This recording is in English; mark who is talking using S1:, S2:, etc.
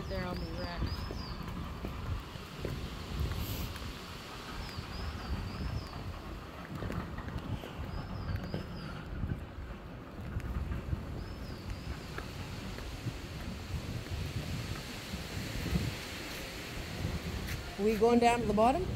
S1: right there on the wreck.
S2: Are we going down to the bottom?